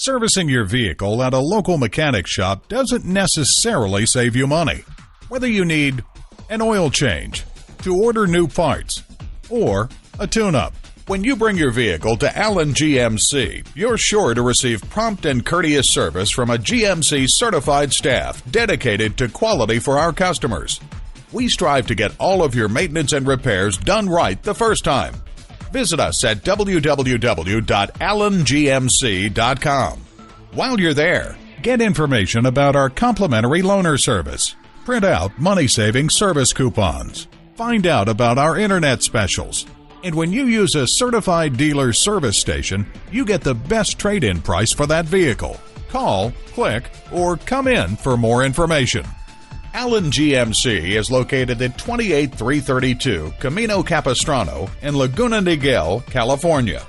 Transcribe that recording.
Servicing your vehicle at a local mechanic shop doesn't necessarily save you money. Whether you need an oil change, to order new parts, or a tune up. When you bring your vehicle to Allen GMC, you're sure to receive prompt and courteous service from a GMC certified staff dedicated to quality for our customers. We strive to get all of your maintenance and repairs done right the first time. Visit us at www.allengmc.com. While you're there, get information about our complimentary loaner service. Print out money saving service coupons. Find out about our internet specials. And when you use a certified dealer service station, you get the best trade in price for that vehicle. Call, click, or come in for more information. Allen GMC is located at 28332 Camino Capistrano in Laguna Niguel, California.